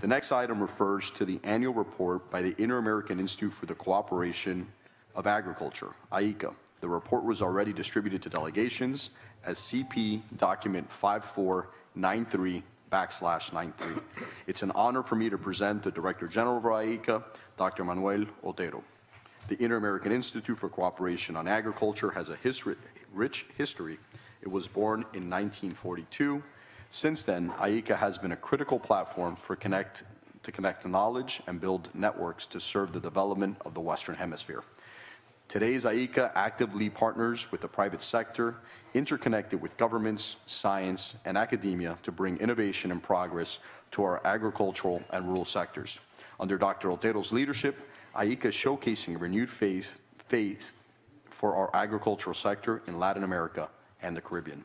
The next item refers to the annual report by the Inter-American Institute for the Cooperation of Agriculture, AICA. The report was already distributed to delegations as CP document 5493 backslash 93. It's an honor for me to present the Director General of AICA, Dr. Manuel Otero. The Inter-American Institute for Cooperation on Agriculture has a history, rich history. It was born in 1942. Since then, AICA has been a critical platform for connect, to connect knowledge and build networks to serve the development of the Western Hemisphere. Today's AICA actively partners with the private sector, interconnected with governments, science, and academia to bring innovation and progress to our agricultural and rural sectors. Under Dr. Otero's leadership, AICA is showcasing a renewed phase, phase for our agricultural sector in Latin America and the Caribbean.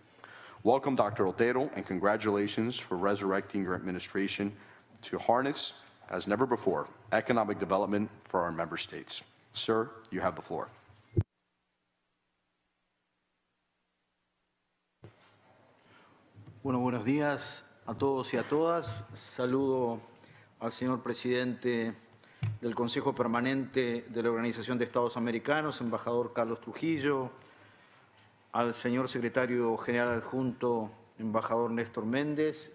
Welcome, Dr. Otero, and congratulations for resurrecting your administration to harness, as never before, economic development for our member states. Sir, you have the floor. Bueno, buenos días a todos y a todas. Saludo al señor presidente del Consejo Permanente de la Organización de Estados Americanos, embajador Carlos Trujillo, al señor secretario general adjunto, embajador Néstor Méndez,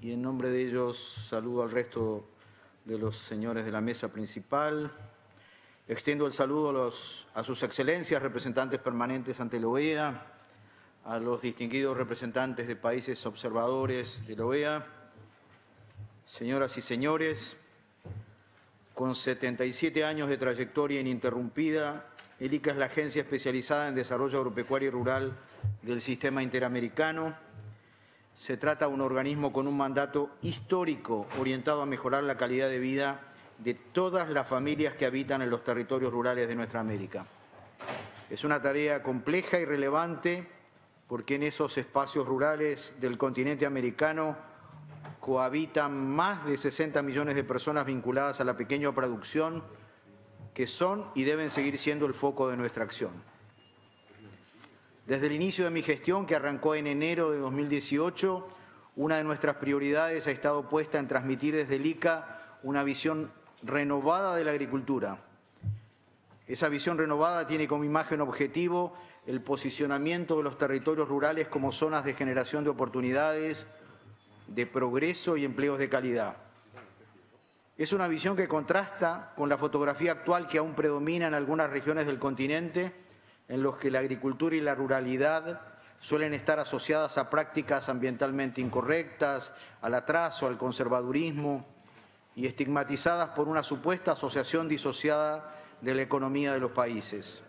y en nombre de ellos saludo al resto de los señores de la mesa principal. Extiendo el saludo a, a sus excelencias, representantes permanentes ante la OEA, a los distinguidos representantes de países observadores de la OEA, señoras y señores, con 77 años de trayectoria ininterrumpida, el ICA es la agencia especializada en desarrollo agropecuario y rural del sistema interamericano. Se trata de un organismo con un mandato histórico orientado a mejorar la calidad de vida de todas las familias que habitan en los territorios rurales de nuestra América. Es una tarea compleja y relevante porque en esos espacios rurales del continente americano cohabitan más de 60 millones de personas vinculadas a la pequeña producción que son y deben seguir siendo el foco de nuestra acción. Desde el inicio de mi gestión, que arrancó en enero de 2018, una de nuestras prioridades ha estado puesta en transmitir desde el ICA una visión renovada de la agricultura. Esa visión renovada tiene como imagen objetivo el posicionamiento de los territorios rurales como zonas de generación de oportunidades, de progreso y empleos de calidad. Es una visión que contrasta con la fotografía actual que aún predomina en algunas regiones del continente, en los que la agricultura y la ruralidad suelen estar asociadas a prácticas ambientalmente incorrectas, al atraso, al conservadurismo y estigmatizadas por una supuesta asociación disociada de la economía de los países.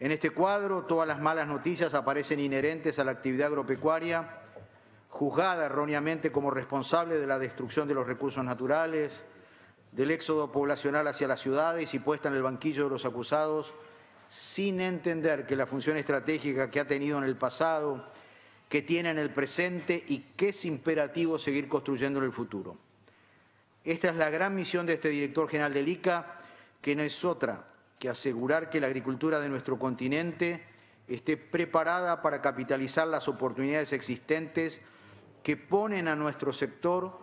En este cuadro, todas las malas noticias aparecen inherentes a la actividad agropecuaria, juzgada erróneamente como responsable de la destrucción de los recursos naturales, del éxodo poblacional hacia las ciudades y puesta en el banquillo de los acusados, sin entender que la función estratégica que ha tenido en el pasado, que tiene en el presente y que es imperativo seguir construyendo en el futuro. Esta es la gran misión de este director general del ICA, que no es otra que asegurar que la agricultura de nuestro continente esté preparada para capitalizar las oportunidades existentes que ponen a nuestro sector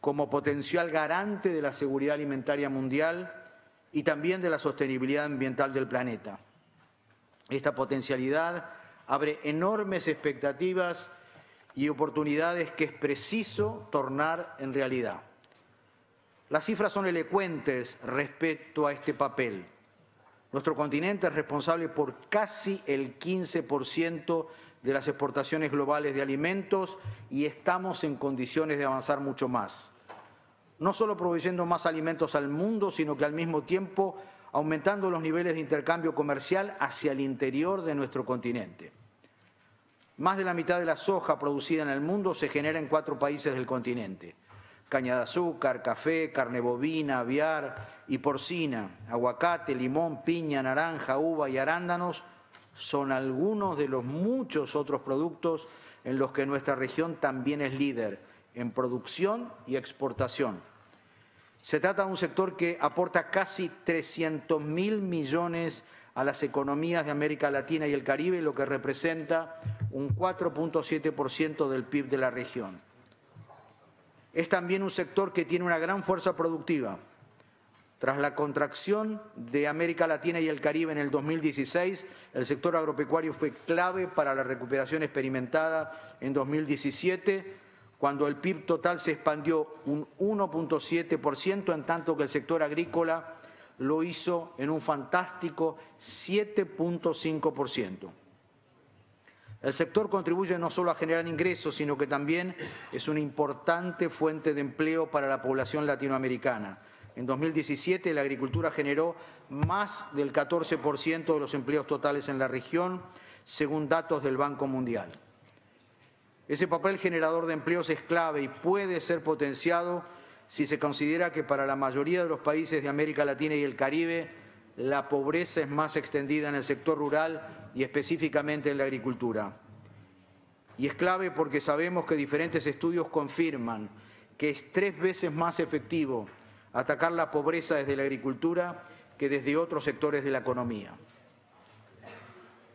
como potencial garante de la seguridad alimentaria mundial y también de la sostenibilidad ambiental del planeta. Esta potencialidad abre enormes expectativas y oportunidades que es preciso tornar en realidad. Las cifras son elocuentes respecto a este papel. Nuestro continente es responsable por casi el 15% de las exportaciones globales de alimentos y estamos en condiciones de avanzar mucho más. No solo proveyendo más alimentos al mundo, sino que al mismo tiempo aumentando los niveles de intercambio comercial hacia el interior de nuestro continente. Más de la mitad de la soja producida en el mundo se genera en cuatro países del continente caña de azúcar, café, carne bovina, aviar y porcina, aguacate, limón, piña, naranja, uva y arándanos son algunos de los muchos otros productos en los que nuestra región también es líder en producción y exportación. Se trata de un sector que aporta casi 300 mil millones a las economías de América Latina y el Caribe, lo que representa un 4.7% del PIB de la región. Es también un sector que tiene una gran fuerza productiva. Tras la contracción de América Latina y el Caribe en el 2016, el sector agropecuario fue clave para la recuperación experimentada en 2017, cuando el PIB total se expandió un 1.7%, en tanto que el sector agrícola lo hizo en un fantástico 7.5%. El sector contribuye no solo a generar ingresos, sino que también es una importante fuente de empleo para la población latinoamericana. En 2017 la agricultura generó más del 14% de los empleos totales en la región, según datos del Banco Mundial. Ese papel generador de empleos es clave y puede ser potenciado si se considera que para la mayoría de los países de América Latina y el Caribe la pobreza es más extendida en el sector rural y específicamente en la agricultura. Y es clave porque sabemos que diferentes estudios confirman que es tres veces más efectivo atacar la pobreza desde la agricultura que desde otros sectores de la economía.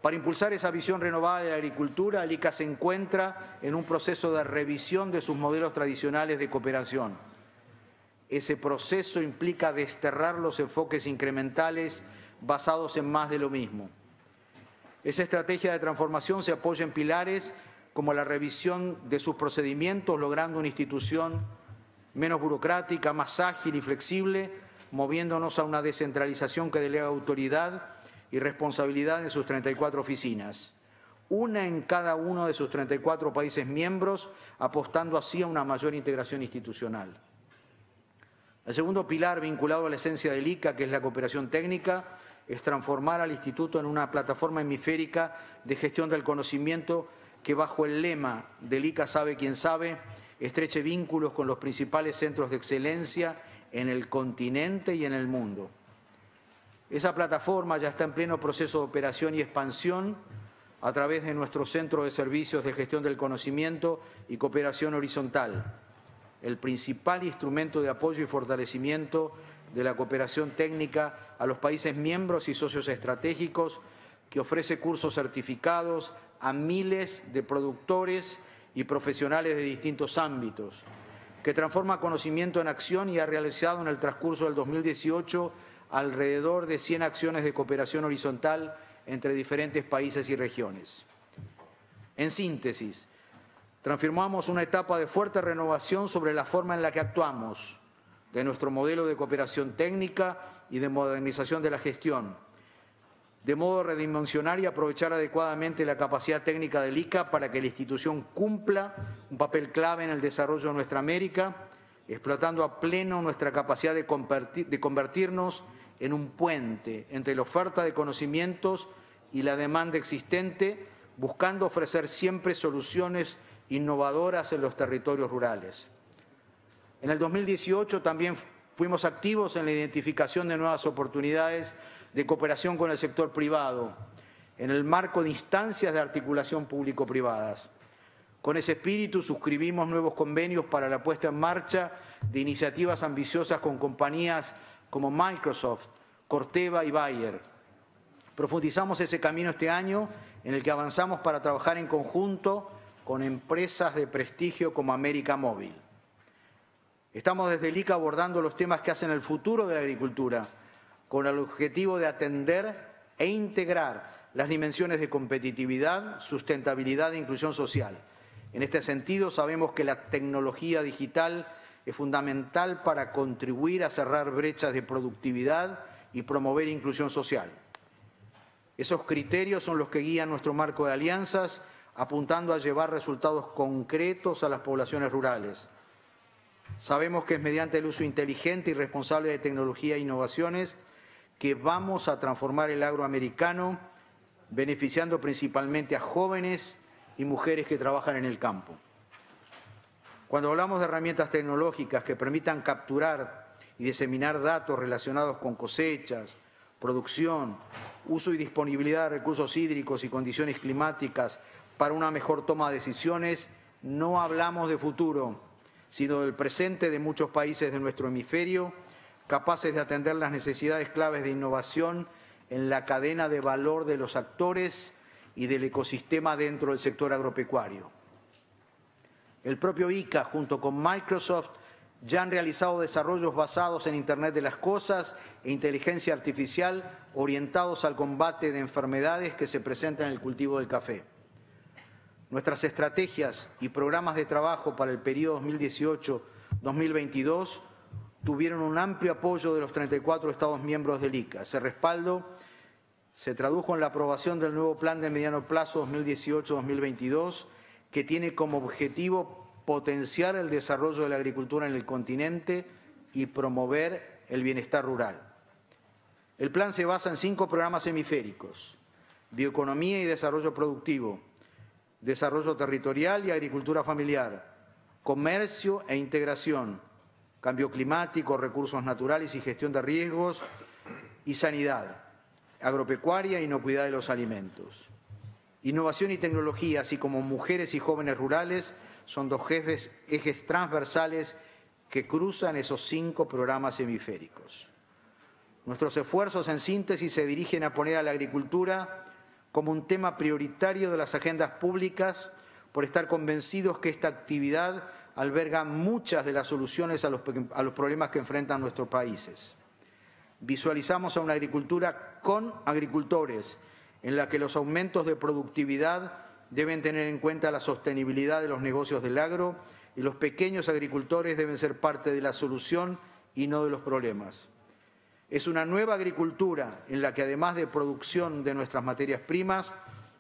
Para impulsar esa visión renovada de la agricultura, el ICA se encuentra en un proceso de revisión de sus modelos tradicionales de cooperación. Ese proceso implica desterrar los enfoques incrementales basados en más de lo mismo. Esa estrategia de transformación se apoya en pilares como la revisión de sus procedimientos, logrando una institución menos burocrática, más ágil y flexible, moviéndonos a una descentralización que delega autoridad y responsabilidad en sus 34 oficinas, una en cada uno de sus 34 países miembros, apostando así a una mayor integración institucional. El segundo pilar vinculado a la esencia del ICA, que es la cooperación técnica, es transformar al Instituto en una plataforma hemisférica de gestión del conocimiento que bajo el lema del ICA sabe quien sabe, estreche vínculos con los principales centros de excelencia en el continente y en el mundo. Esa plataforma ya está en pleno proceso de operación y expansión a través de nuestro Centro de Servicios de Gestión del Conocimiento y Cooperación Horizontal, el principal instrumento de apoyo y fortalecimiento de la cooperación técnica a los países miembros y socios estratégicos que ofrece cursos certificados a miles de productores y profesionales de distintos ámbitos, que transforma conocimiento en acción y ha realizado en el transcurso del 2018 alrededor de 100 acciones de cooperación horizontal entre diferentes países y regiones. En síntesis, transformamos una etapa de fuerte renovación sobre la forma en la que actuamos, de nuestro modelo de cooperación técnica y de modernización de la gestión, de modo a redimensionar y aprovechar adecuadamente la capacidad técnica del ICA para que la institución cumpla un papel clave en el desarrollo de nuestra América, explotando a pleno nuestra capacidad de, convertirnos en un puente entre la oferta de conocimientos y la demanda existente, buscando ofrecer siempre soluciones innovadoras en los territorios rurales. En el 2018 también fuimos activos en la identificación de nuevas oportunidades de cooperación con el sector privado, en el marco de instancias de articulación público-privadas. Con ese espíritu suscribimos nuevos convenios para la puesta en marcha de iniciativas ambiciosas con compañías como Microsoft, Corteva y Bayer. Profundizamos ese camino este año en el que avanzamos para trabajar en conjunto con empresas de prestigio como América Móvil. Estamos desde el ICA abordando los temas que hacen el futuro de la agricultura, con el objetivo de atender e integrar las dimensiones de competitividad, sustentabilidad e inclusión social. En este sentido, sabemos que la tecnología digital es fundamental para contribuir a cerrar brechas de productividad y promover inclusión social. Esos criterios son los que guían nuestro marco de alianzas, apuntando a llevar resultados concretos a las poblaciones rurales. Sabemos que es mediante el uso inteligente y responsable de tecnología e innovaciones que vamos a transformar el agroamericano, beneficiando principalmente a jóvenes y mujeres que trabajan en el campo. Cuando hablamos de herramientas tecnológicas que permitan capturar y diseminar datos relacionados con cosechas, producción, uso y disponibilidad de recursos hídricos y condiciones climáticas para una mejor toma de decisiones, no hablamos de futuro, sino del presente de muchos países de nuestro hemisferio, capaces de atender las necesidades claves de innovación en la cadena de valor de los actores y del ecosistema dentro del sector agropecuario. El propio ICA, junto con Microsoft, ya han realizado desarrollos basados en Internet de las Cosas e inteligencia artificial orientados al combate de enfermedades que se presentan en el cultivo del café. Nuestras estrategias y programas de trabajo para el periodo 2018-2022 tuvieron un amplio apoyo de los 34 Estados miembros del ICA. Ese respaldo se tradujo en la aprobación del nuevo Plan de Mediano Plazo 2018-2022, que tiene como objetivo potenciar el desarrollo de la agricultura en el continente y promover el bienestar rural. El plan se basa en cinco programas hemisféricos, bioeconomía y desarrollo productivo, desarrollo territorial y agricultura familiar, comercio e integración, cambio climático, recursos naturales y gestión de riesgos y sanidad, agropecuaria inocuidad de los alimentos. Innovación y tecnología, así como mujeres y jóvenes rurales, son dos ejes, ejes transversales que cruzan esos cinco programas hemisféricos. Nuestros esfuerzos en síntesis se dirigen a poner a la agricultura como un tema prioritario de las agendas públicas por estar convencidos que esta actividad alberga muchas de las soluciones a los, problemas que enfrentan nuestros países. Visualizamos a una agricultura con agricultores, en la que los aumentos de productividad deben tener en cuenta la sostenibilidad de los negocios del agro y los pequeños agricultores deben ser parte de la solución y no de los problemas. Es una nueva agricultura en la que además de producción de nuestras materias primas,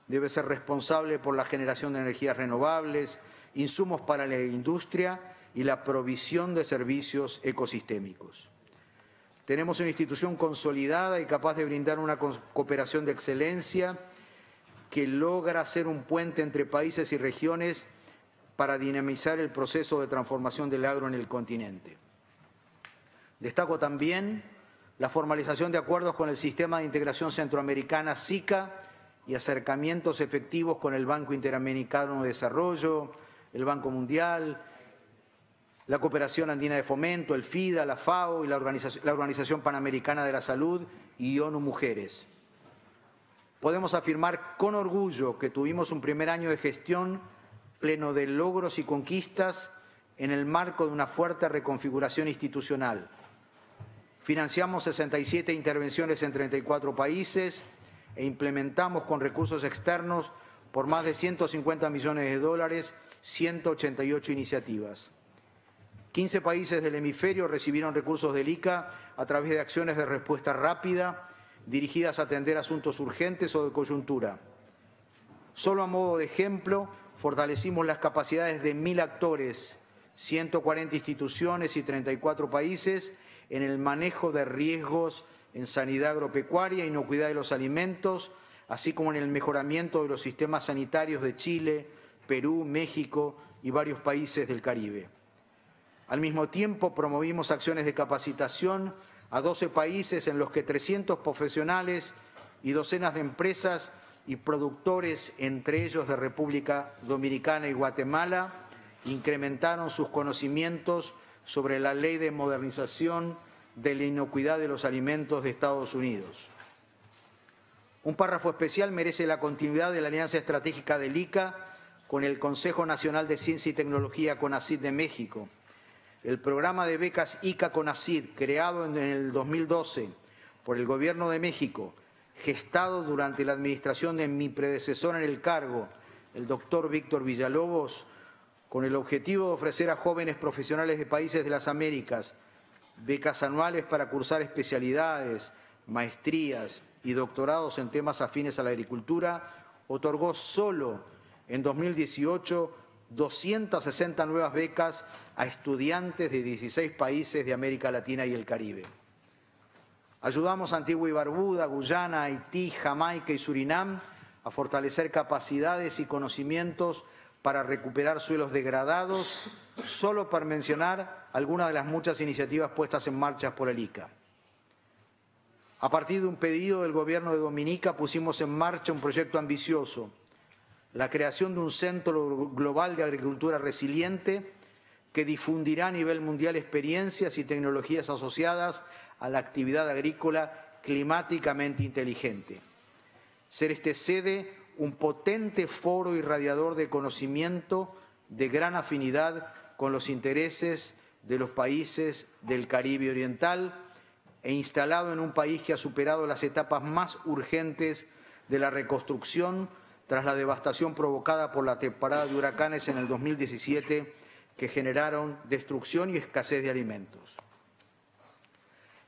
debe ser responsable por la generación de energías renovables, insumos para la industria y la provisión de servicios ecosistémicos. Tenemos una institución consolidada y capaz de brindar una cooperación de excelencia que logra ser un puente entre países y regiones para dinamizar el proceso de transformación del agro en el continente. Destaco también la formalización de acuerdos con el Sistema de Integración Centroamericana SICA y acercamientos efectivos con el Banco Interamericano de Desarrollo, el Banco Mundial, la Cooperación Andina de Fomento, el FIDA, la FAO y la Organización, Panamericana de la Salud y ONU Mujeres. Podemos afirmar con orgullo que tuvimos un primer año de gestión pleno de logros y conquistas en el marco de una fuerte reconfiguración institucional. Financiamos 67 intervenciones en 34 países e implementamos con recursos externos por más de 150 millones de dólares 188 iniciativas. 15 países del hemisferio recibieron recursos del ICA a través de acciones de respuesta rápida dirigidas a atender asuntos urgentes o de coyuntura. Solo a modo de ejemplo, fortalecimos las capacidades de mil actores, 140 instituciones y 34 países en el manejo de riesgos en sanidad agropecuaria, inocuidad de los alimentos, así como en el mejoramiento de los sistemas sanitarios de Chile, Perú, México y varios países del Caribe. Al mismo tiempo, promovimos acciones de capacitación a 12 países en los que 300 profesionales y docenas de empresas y productores, entre ellos de República Dominicana y Guatemala, incrementaron sus conocimientos sobre la ley de modernización de la inocuidad de los alimentos de Estados Unidos. Un párrafo especial merece la continuidad de la alianza estratégica del ICA con el Consejo Nacional de Ciencia y Tecnología CONACID de México, el programa de becas ICA CONACID, creado en el 2012 por el Gobierno de México, gestado durante la administración de mi predecesor en el cargo, el doctor Víctor Villalobos, con el objetivo de ofrecer a jóvenes profesionales de países de las Américas becas anuales para cursar especialidades, maestrías y doctorados en temas afines a la agricultura, otorgó solo en 2018 260 nuevas becas a estudiantes de 16 países de América Latina y el Caribe. Ayudamos a Antigua y Barbuda, Guyana, Haití, Jamaica y Surinam a fortalecer capacidades y conocimientos para recuperar suelos degradados, solo para mencionar algunas de las muchas iniciativas puestas en marcha por el ICA. A partir de un pedido del gobierno de Dominica pusimos en marcha un proyecto ambicioso, la creación de un centro global de agricultura resiliente que difundirá a nivel mundial experiencias y tecnologías asociadas a la actividad agrícola climáticamente inteligente. Ser este sede un potente foro irradiador de conocimiento de gran afinidad con los intereses de los países del Caribe Oriental e instalado en un país que ha superado las etapas más urgentes de la reconstrucción tras la devastación provocada por la temporada de huracanes en el 2017 que generaron destrucción y escasez de alimentos.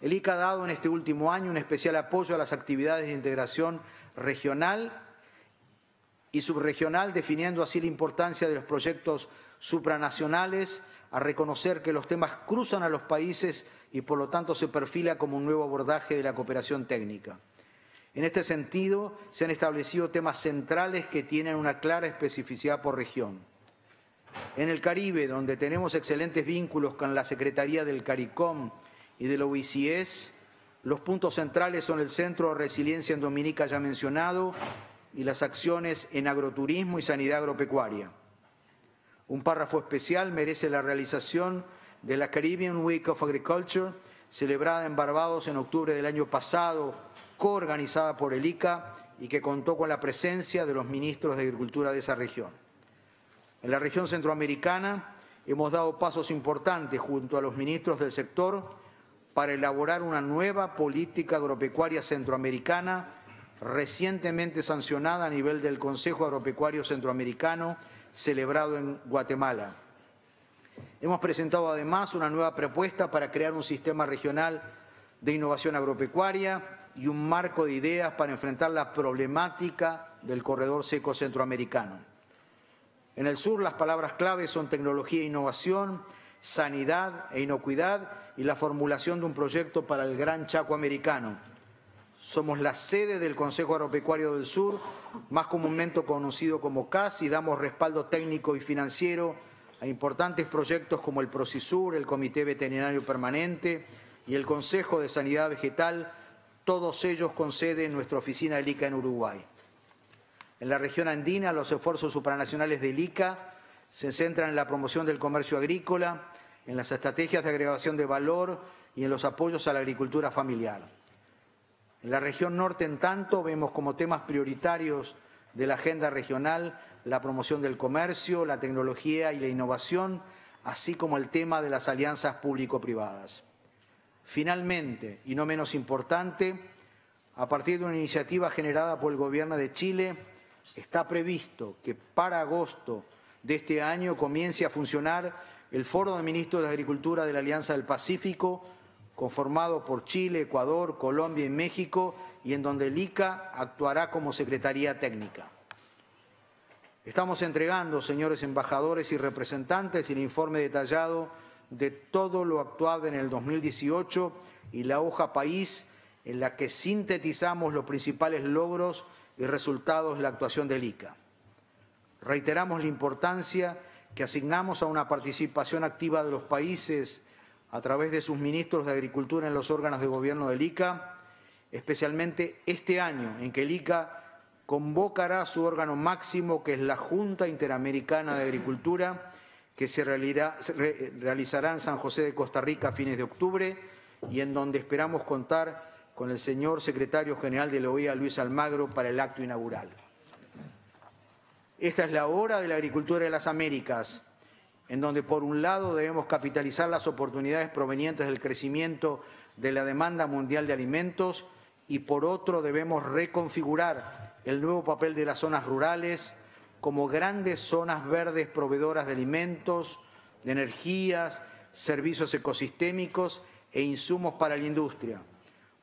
El ICA ha dado en este último año un especial apoyo a las actividades de integración regional y subregional, definiendo así la importancia de los proyectos supranacionales, a reconocer que los temas cruzan a los países y por lo tanto se perfila como un nuevo abordaje de la cooperación técnica. En este sentido, se han establecido temas centrales que tienen una clara especificidad por región. En el Caribe, donde tenemos excelentes vínculos con la Secretaría del CARICOM y del OICS, los puntos centrales son el Centro de Resiliencia en Dominica ya mencionado y las acciones en agroturismo y sanidad agropecuaria. Un párrafo especial merece la realización de la Caribbean Week of Agriculture, celebrada en Barbados en octubre del año pasado, coorganizada por el ICA y que contó con la presencia de los ministros de Agricultura de esa región. En la región centroamericana hemos dado pasos importantes junto a los ministros del sector para elaborar una nueva política agropecuaria centroamericana recientemente sancionada a nivel del Consejo Agropecuario Centroamericano celebrado en Guatemala. Hemos presentado además una nueva propuesta para crear un sistema regional de innovación agropecuaria y un marco de ideas para enfrentar la problemática del corredor seco centroamericano. En el sur las palabras claves son tecnología e innovación, sanidad e inocuidad y la formulación de un proyecto para el Gran Chaco americano. Somos la sede del Consejo Agropecuario del Sur, más comúnmente conocido como CAS, y damos respaldo técnico y financiero a importantes proyectos como el Procisur, el Comité Veterinario Permanente y el Consejo de Sanidad Vegetal, todos ellos con sede en nuestra oficina del ICA en Uruguay. En la región andina, los esfuerzos supranacionales del ICA se centran en la promoción del comercio agrícola, en las estrategias de agregación de valor y en los apoyos a la agricultura familiar. En la región norte, en tanto, vemos como temas prioritarios de la agenda regional la promoción del comercio, la tecnología y la innovación, así como el tema de las alianzas público-privadas. Finalmente, y no menos importante, a partir de una iniciativa generada por el Gobierno de Chile, está previsto que para agosto de este año comience a funcionar el Foro de Ministros de Agricultura de la Alianza del Pacífico, conformado por Chile, Ecuador, Colombia y México, y en donde el ICA actuará como Secretaría Técnica. Estamos entregando, señores embajadores y representantes, el informe detallado de todo lo actuado en el 2018 y la hoja país en la que sintetizamos los principales logros y resultados de la actuación del ICA. Reiteramos la importancia que asignamos a una participación activa de los países a través de sus ministros de Agricultura en los órganos de gobierno del ICA, especialmente este año en que el ICA convocará su órgano máximo, que es la Junta Interamericana de Agricultura, que se realizará en San José de Costa Rica a fines de octubre y en donde esperamos contar con el señor secretario general de la OEA, Luis Almagro, para el acto inaugural. Esta es la hora de la agricultura de las Américas, en donde por un lado debemos capitalizar las oportunidades provenientes del crecimiento de la demanda mundial de alimentos y por otro debemos reconfigurar el nuevo papel de las zonas rurales como grandes zonas verdes proveedoras de alimentos, de energías, servicios ecosistémicos e insumos para la industria.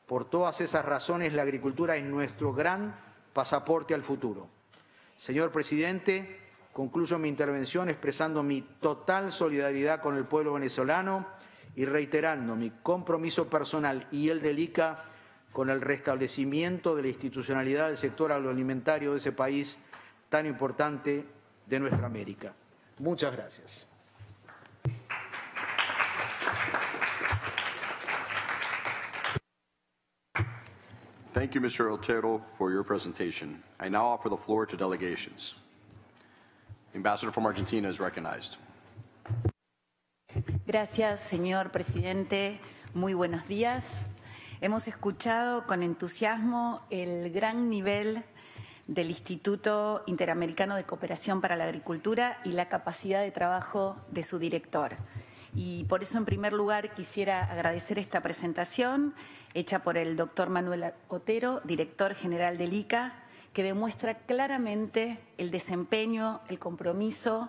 Por todas esas razones, la agricultura es nuestro gran pasaporte al futuro. Señor presidente, concluyo mi intervención expresando mi total solidaridad con el pueblo venezolano y reiterando mi compromiso personal y el del ICA con el restablecimiento de la institucionalidad del sector agroalimentario de ese país tan importante de nuestra América. Muchas gracias. Thank you, Mr. Otero, for your presentation. I now offer the floor to delegations. The ambassador from Argentina is recognized. Gracias, señor presidente. Muy buenos días. Hemos escuchado con entusiasmo el gran nivel del Instituto Interamericano de Cooperación para la Agricultura y la capacidad de trabajo de su director. Y por eso, en primer lugar, quisiera agradecer esta presentación hecha por el doctor Manuel Otero, director general del ICA, que demuestra claramente el desempeño, el compromiso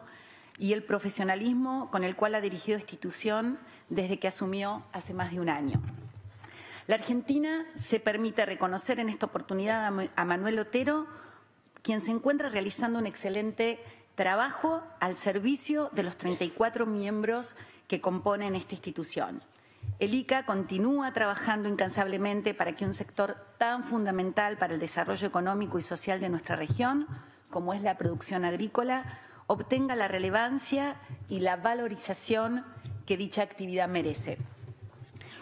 y el profesionalismo con el cual ha dirigido institución desde que asumió hace más de un año. La Argentina se permite reconocer en esta oportunidad a Manuel Otero, quien se encuentra realizando un excelente trabajo al servicio de los 34 miembros que componen esta institución. El ICA continúa trabajando incansablemente para que un sector tan fundamental para el desarrollo económico y social de nuestra región, como es la producción agrícola, obtenga la relevancia y la valorización que dicha actividad merece.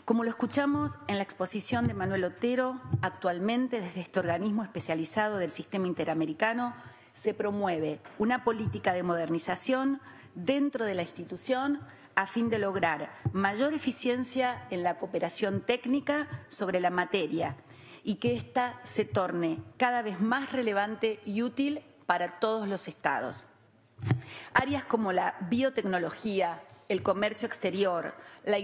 Como lo escuchamos en la exposición de Manuel Otero, actualmente desde este organismo especializado del sistema interamericano se promueve una política de modernización dentro de la institución a fin de lograr mayor eficiencia en la cooperación técnica sobre la materia y que ésta se torne cada vez más relevante y útil para todos los estados. Áreas como la biotecnología, el comercio exterior, la,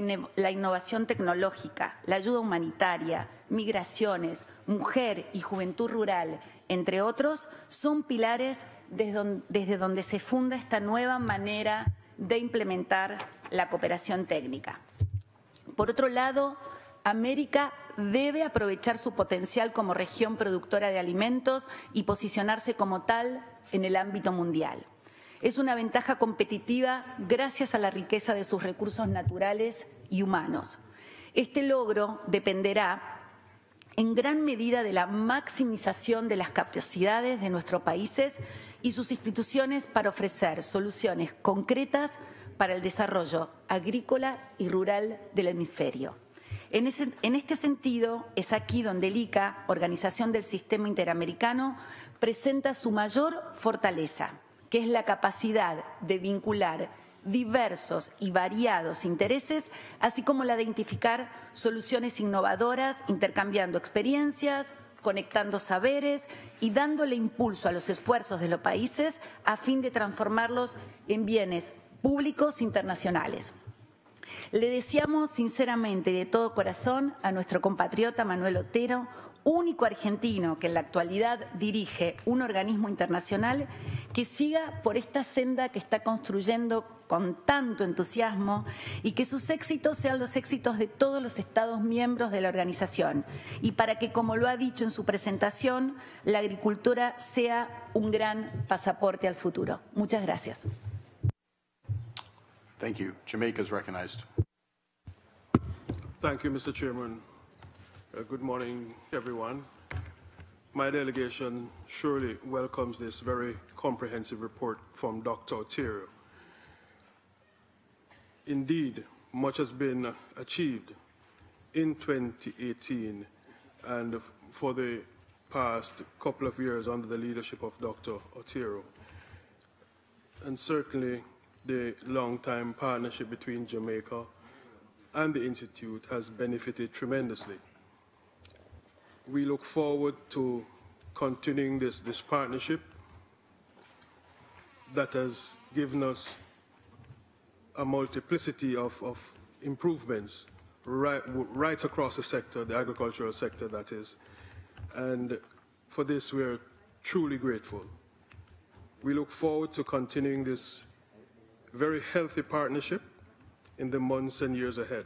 innovación tecnológica, la ayuda humanitaria, migraciones, mujer y juventud rural, entre otros, son pilares desde donde se funda esta nueva manera de implementar la cooperación técnica. Por otro lado, América debe aprovechar su potencial como región productora de alimentos y posicionarse como tal en el ámbito mundial es una ventaja competitiva gracias a la riqueza de sus recursos naturales y humanos. Este logro dependerá en gran medida de la maximización de las capacidades de nuestros países y sus instituciones para ofrecer soluciones concretas para el desarrollo agrícola y rural del hemisferio. En, este sentido, es aquí donde el ICA, Organización del Sistema Interamericano, presenta su mayor fortaleza que es la capacidad de vincular diversos y variados intereses, así como la de identificar soluciones innovadoras, intercambiando experiencias, conectando saberes y dándole impulso a los esfuerzos de los países a fin de transformarlos en bienes públicos internacionales. Le deseamos sinceramente de todo corazón a nuestro compatriota Manuel Otero único argentino que en la actualidad dirige un organismo internacional, que siga por esta senda que está construyendo con tanto entusiasmo y que sus éxitos sean los éxitos de todos los Estados miembros de la organización y para que, como lo ha dicho en su presentación, la agricultura sea un gran pasaporte al futuro. Muchas gracias. Thank you. Jamaica is recognized. Thank you, Mr. Chairman. Uh, good morning, everyone. My delegation surely welcomes this very comprehensive report from Dr. Otero. Indeed, much has been achieved in 2018 and for the past couple of years under the leadership of Dr. Otero. And certainly the long-time partnership between Jamaica and the Institute has benefited tremendously we look forward to continuing this, this partnership that has given us a multiplicity of, of improvements right, right across the sector, the agricultural sector that is. And for this, we're truly grateful. We look forward to continuing this very healthy partnership in the months and years ahead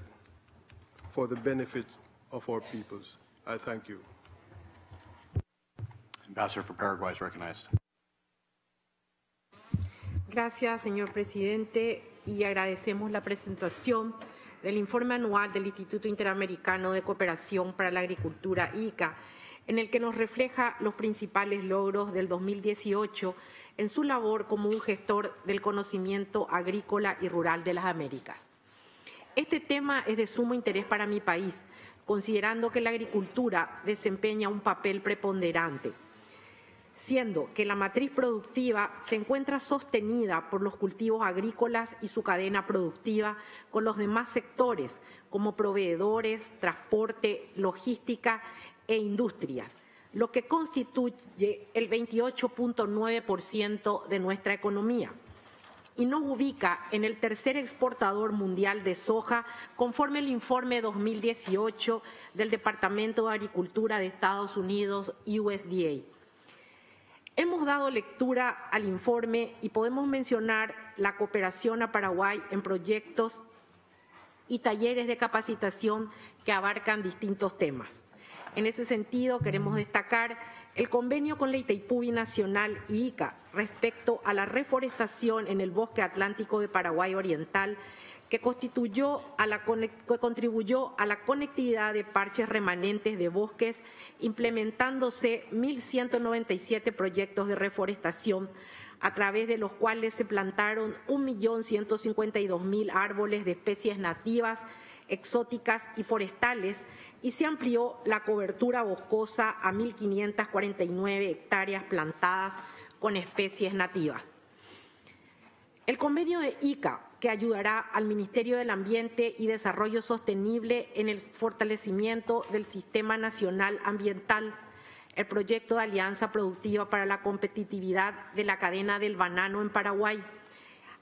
for the benefit of our peoples. I thank you. Ambassador for Paraguay is recognized. Gracias, señor presidente, y agradecemos la presentación del informe anual del Instituto Interamericano de Cooperación para la Agricultura, ICA, en el que nos refleja los principales logros del 2018 en su labor como un gestor del conocimiento agrícola y rural de las Américas. Este tema es de sumo interés para mi país, considerando que la agricultura desempeña un papel preponderante siendo que la matriz productiva se encuentra sostenida por los cultivos agrícolas y su cadena productiva con los demás sectores como proveedores, transporte, logística e industrias, lo que constituye el 28.9% de nuestra economía y nos ubica en el tercer exportador mundial de soja conforme el informe 2018 del Departamento de Agricultura de Estados Unidos, USDA. Hemos dado lectura al informe y podemos mencionar la cooperación a Paraguay en proyectos y talleres de capacitación que abarcan distintos temas. En ese sentido, queremos destacar el convenio con la Itaipú Nacional y ICA respecto a la reforestación en el bosque atlántico de Paraguay Oriental, que, que contribuyó a la conectividad de parches remanentes de bosques, implementándose 1.197 proyectos de reforestación, a través de los cuales se plantaron 1.152.000 árboles de especies nativas, exóticas y forestales, y se amplió la cobertura boscosa a 1.549 hectáreas plantadas con especies nativas. El convenio de ICA, que ayudará al Ministerio del Ambiente y Desarrollo Sostenible en el fortalecimiento del Sistema Nacional Ambiental, el proyecto de Alianza Productiva para la Competitividad de la Cadena del Banano en Paraguay,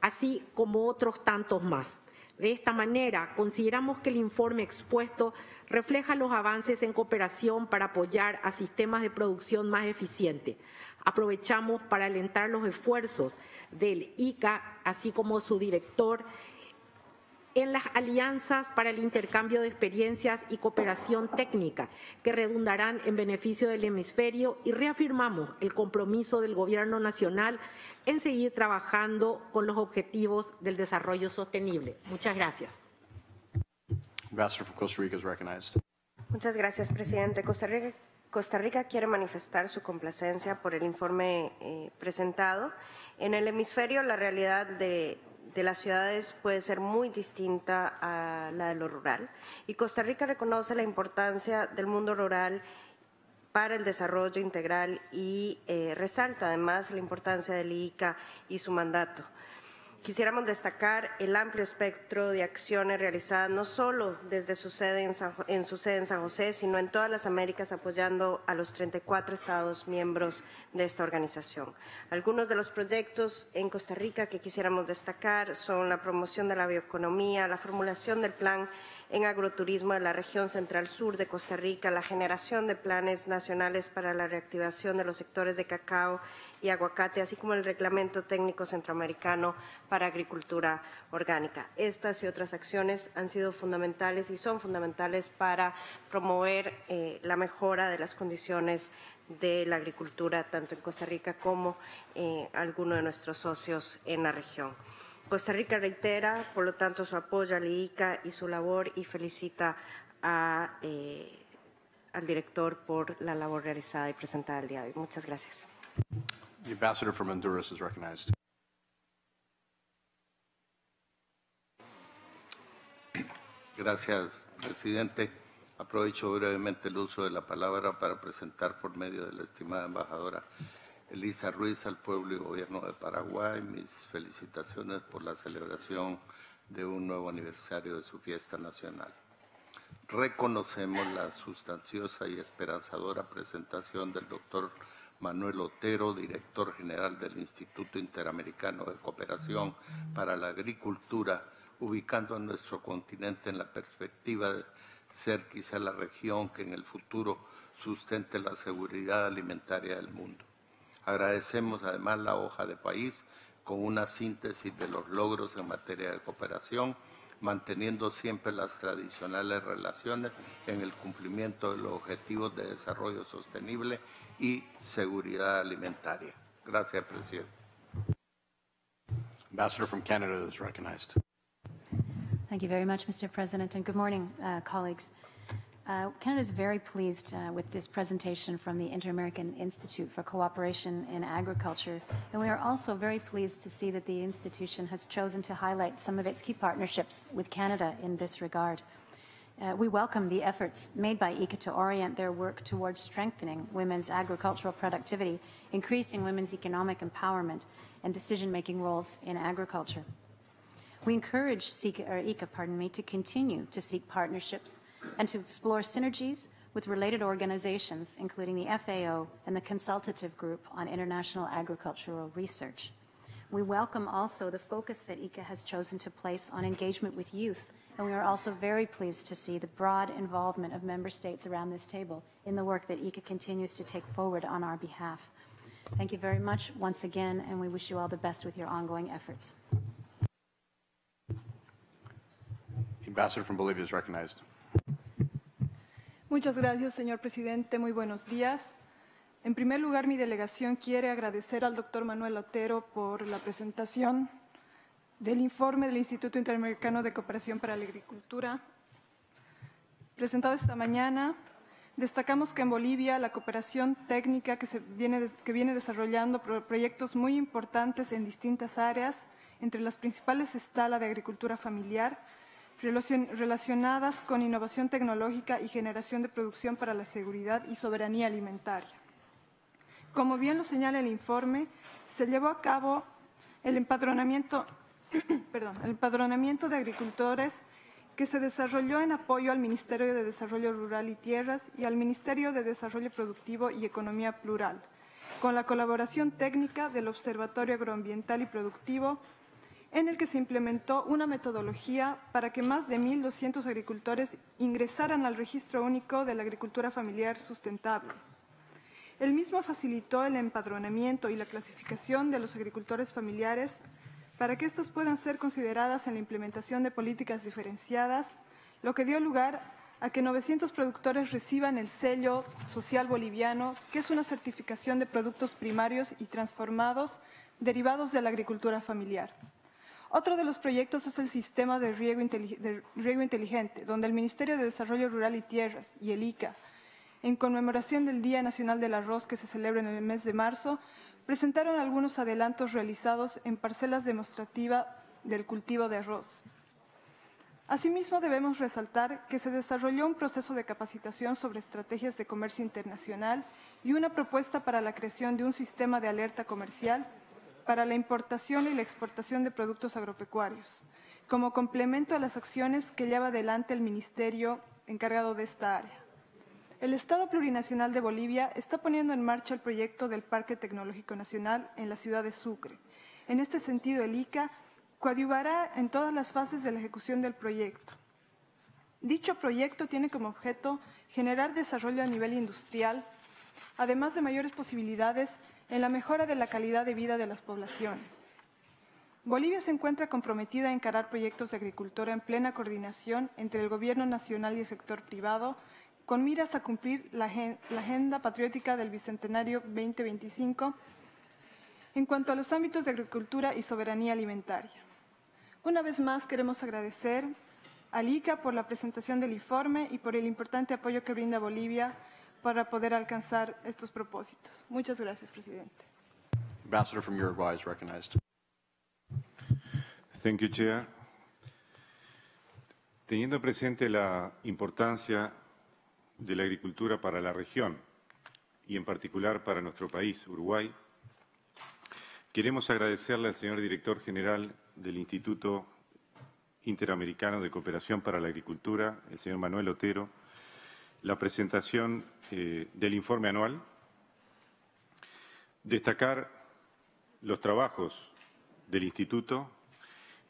así como otros tantos más. De esta manera, consideramos que el informe expuesto refleja los avances en cooperación para apoyar a sistemas de producción más eficientes, aprovechamos para alentar los esfuerzos del ICA, así como su director, en las alianzas para el intercambio de experiencias y cooperación técnica que redundarán en beneficio del hemisferio y reafirmamos el compromiso del Gobierno Nacional en seguir trabajando con los objetivos del desarrollo sostenible. Muchas gracias. Ambassador for Costa Rica is recognized. Muchas gracias, presidente. Costa Rica Costa Rica quiere manifestar su complacencia por el informe eh, presentado. En el hemisferio, la realidad de, de, las ciudades puede ser muy distinta a la de lo rural y Costa Rica reconoce la importancia del mundo rural para el desarrollo integral y eh, resalta además la importancia del ICA y su mandato. Quisiéramos destacar el amplio espectro de acciones realizadas no solo desde su sede en, San, en, su sede en San José, sino en todas las Américas apoyando a los 34 estados miembros de esta organización. Algunos de los proyectos en Costa Rica que quisiéramos destacar son la promoción de la bioeconomía, la formulación del plan en agroturismo de la región central-sur de Costa Rica, la generación de planes nacionales para la reactivación de los sectores de cacao y aguacate, así como el reglamento técnico centroamericano para agricultura orgánica. Estas y otras acciones han sido fundamentales y son fundamentales para promover eh, la mejora de las condiciones de la agricultura, tanto en Costa Rica como eh, algunos de nuestros socios en la región. Costa Rica reitera, por lo tanto, su apoyo al IICA y su labor y felicita a, eh, al director por la labor realizada y presentada el día de hoy. Muchas gracias. The ambassador from Honduras is recognized. Gracias, presidente. Aprovecho brevemente el uso de la palabra para presentar por medio de la estimada embajadora Elisa Ruiz, al pueblo y gobierno de Paraguay, mis felicitaciones por la celebración de un nuevo aniversario de su fiesta nacional. Reconocemos la sustanciosa y esperanzadora presentación del doctor Manuel Otero, director general del Instituto Interamericano de Cooperación para la Agricultura, ubicando a nuestro continente en la perspectiva de ser quizá la región que en el futuro sustente la seguridad alimentaria del mundo. Agradecemos además la hoja de país con una síntesis de los logros en materia de cooperación, manteniendo siempre las tradicionales relaciones en el cumplimiento de los objetivos de desarrollo sostenible y seguridad alimentaria. Gracias, presidente. Ambassador from Canada is recognized. Thank you very much, Mr. President, and good morning, uh, colleagues. Uh, Canada is very pleased uh, with this presentation from the Inter-American Institute for Cooperation in Agriculture, and we are also very pleased to see that the institution has chosen to highlight some of its key partnerships with Canada in this regard. Uh, we welcome the efforts made by ICA to orient their work towards strengthening women's agricultural productivity, increasing women's economic empowerment, and decision-making roles in agriculture. We encourage ICA, pardon me, to continue to seek partnerships and to explore synergies with related organizations, including the FAO and the Consultative Group on International Agricultural Research. We welcome also the focus that ICA has chosen to place on engagement with youth, and we are also very pleased to see the broad involvement of member states around this table in the work that ICA continues to take forward on our behalf. Thank you very much once again, and we wish you all the best with your ongoing efforts. Ambassador from Bolivia is recognized. Muchas gracias, señor presidente. Muy buenos días. En primer lugar, mi delegación quiere agradecer al doctor Manuel Otero por la presentación del informe del Instituto Interamericano de Cooperación para la Agricultura. Presentado esta mañana, destacamos que en Bolivia la cooperación técnica que, se viene, desarrollando proyectos muy importantes en distintas áreas, entre las principales está la de agricultura familiar, relacionadas con innovación tecnológica y generación de producción para la seguridad y soberanía alimentaria. Como bien lo señala el informe, se llevó a cabo el empadronamiento, el empadronamiento de agricultores que se desarrolló en apoyo al Ministerio de Desarrollo Rural y Tierras y al Ministerio de Desarrollo Productivo y Economía Plural, con la colaboración técnica del Observatorio Agroambiental y Productivo, en el que se implementó una metodología para que más de 1.200 agricultores ingresaran al Registro Único de la Agricultura Familiar Sustentable. El mismo facilitó el empadronamiento y la clasificación de los agricultores familiares para que estos puedan ser consideradas en la implementación de políticas diferenciadas, lo que dio lugar a que 900 productores reciban el sello social boliviano, que es una certificación de productos primarios y transformados derivados de la agricultura familiar. Otro de los proyectos es el sistema de riego, de riego, inteligente, donde el Ministerio de Desarrollo Rural y Tierras y el ICA, en conmemoración del Día Nacional del Arroz que se celebra en el mes de marzo, presentaron algunos adelantos realizados en parcelas demostrativas del cultivo de arroz. Asimismo, debemos resaltar que se desarrolló un proceso de capacitación sobre estrategias de comercio internacional y una propuesta para la creación de un sistema de alerta comercial para la importación y la exportación de productos agropecuarios, como complemento a las acciones que lleva adelante el Ministerio encargado de esta área. El Estado Plurinacional de Bolivia está poniendo en marcha el proyecto del Parque Tecnológico Nacional en la ciudad de Sucre. En este sentido, el ICA coadyuvará en todas las fases de la ejecución del proyecto. Dicho proyecto tiene como objeto generar desarrollo a nivel industrial, además de mayores posibilidades en la mejora de la calidad de vida de las poblaciones. Bolivia se encuentra comprometida a encarar proyectos de agricultura en plena coordinación entre el Gobierno nacional y el sector privado, con miras a cumplir la, Agenda Patriótica del Bicentenario 2025 en cuanto a los ámbitos de agricultura y soberanía alimentaria. Una vez más queremos agradecer al ICA por la presentación del informe y por el importante apoyo que brinda Bolivia para poder alcanzar estos propósitos. Muchas gracias, presidente. Ambassador from Uruguay is recognized. Thank you, Chair. Teniendo presente la importancia de la agricultura para la región y en particular para nuestro país, Uruguay, queremos agradecerle al señor director general del Instituto Interamericano de Cooperación para la Agricultura, el señor Manuel Otero, la presentación eh, del informe anual, destacar los trabajos del Instituto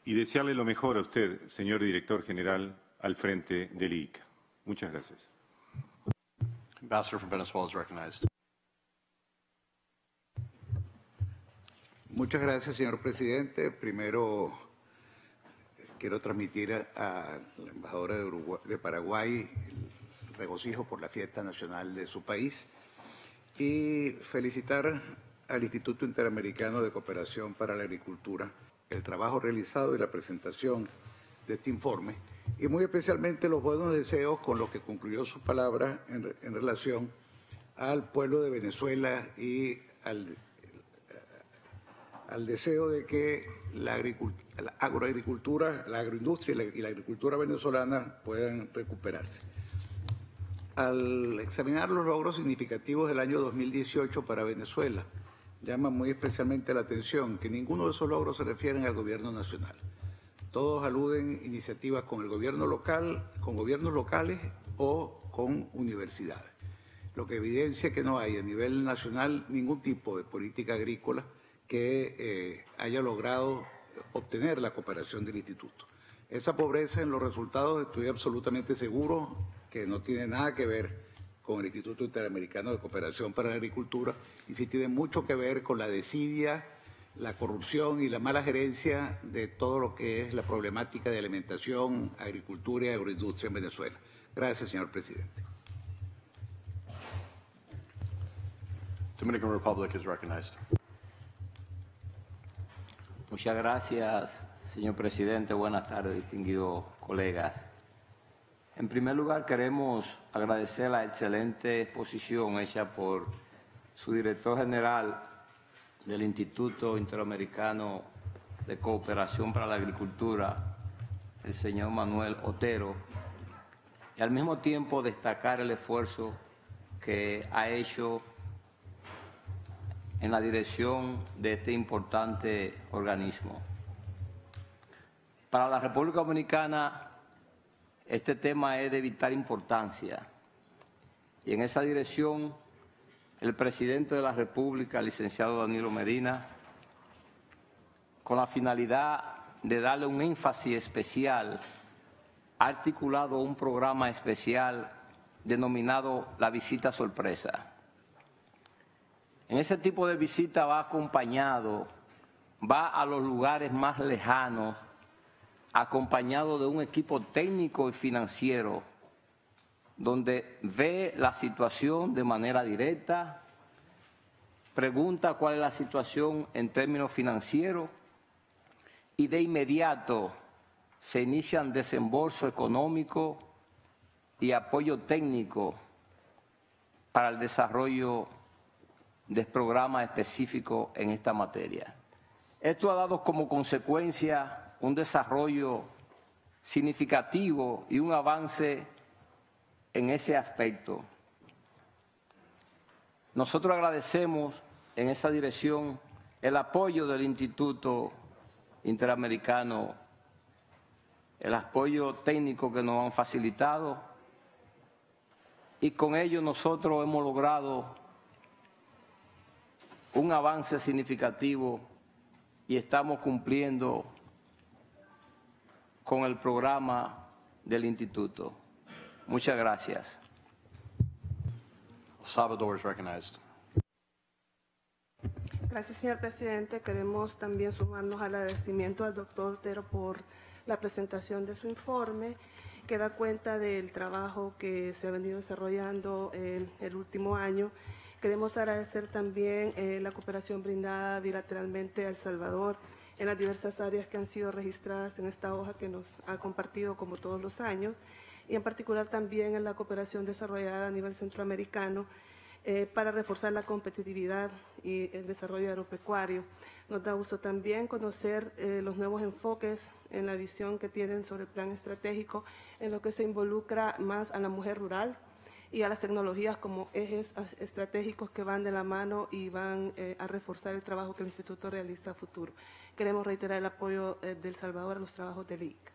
y desearle lo mejor a usted, señor director general, al frente del ICA. Muchas gracias. Ambassador from Venezuela is recognized. Muchas gracias, señor presidente. Primero, quiero transmitir a, la embajadora de, Uruguay, de Paraguay regocijo por la fiesta nacional de su país y felicitar al Instituto Interamericano de Cooperación para la Agricultura el trabajo realizado y la presentación de este informe y muy especialmente los buenos deseos con los que concluyó su palabra en, en relación al pueblo de Venezuela y al, al deseo de que la, agroagricultura, la agroindustria y la agricultura venezolana puedan recuperarse al examinar los logros significativos del año 2018 para Venezuela, llama muy especialmente la atención que ninguno de esos logros se refieren al gobierno nacional. Todos aluden iniciativas con el gobierno local, con gobiernos locales o con universidades. Lo que evidencia que no hay a nivel nacional ningún tipo de política agrícola que eh, haya logrado obtener la cooperación del instituto. Esa pobreza en los resultados estoy absolutamente seguro que no tiene nada que ver con el Instituto Interamericano de Cooperación para la Agricultura y sí tiene mucho que ver con la desidia, la corrupción y la mala gerencia de todo lo que es la problemática de alimentación, agricultura y agroindustria en Venezuela. Gracias, señor presidente. Dominican Republic is recognized. Muchas gracias, señor presidente. Buenas tardes, distinguidos colegas. En primer lugar, queremos agradecer la excelente exposición hecha por su director general del Instituto Interamericano de Cooperación para la Agricultura, el señor Manuel Otero, y al mismo tiempo destacar el esfuerzo que ha hecho en la dirección de este importante organismo. Para la República Dominicana, este tema es de vital importancia y en esa dirección el presidente de la República, licenciado Danilo Medina, con la finalidad de darle un énfasis especial, ha articulado un programa especial denominado la visita sorpresa. En ese tipo de visita va acompañado, va a los lugares más lejanos, acompañado de un equipo técnico y financiero, donde ve la situación de manera directa, pregunta cuál es la situación en términos financieros y de inmediato se inician desembolso económico y apoyo técnico para el desarrollo de programas específicos en esta materia. Esto ha dado como consecuencia un desarrollo significativo y un avance en ese aspecto. Nosotros agradecemos en esa dirección el apoyo del Instituto Interamericano, el apoyo técnico que nos han facilitado y con ello nosotros hemos logrado un avance significativo y estamos cumpliendo con el programa del instituto. Muchas gracias. Salvador is recognized. Gracias, señor presidente. Queremos también sumarnos al agradecimiento al doctor Otero por la presentación de su informe, que da cuenta del trabajo que se ha venido desarrollando en el último año. Queremos agradecer también eh, la cooperación brindada bilateralmente a El Salvador en las diversas áreas que han sido registradas en esta hoja que nos ha compartido como todos los años y en particular también en la cooperación desarrollada a nivel centroamericano eh, para reforzar la competitividad y el desarrollo agropecuario. Nos da gusto también conocer eh, los nuevos enfoques en la visión que tienen sobre el plan estratégico en lo que se involucra más a la mujer rural, y a las tecnologías como ejes estratégicos que van de la mano y van eh, a reforzar el trabajo que el Instituto realiza a futuro. Queremos reiterar el apoyo eh, del Salvador a los trabajos del ICA.